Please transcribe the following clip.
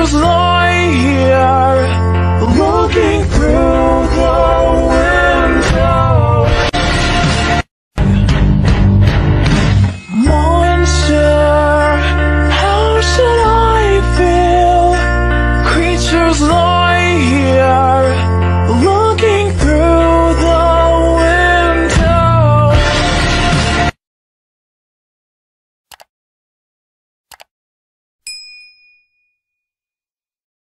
years long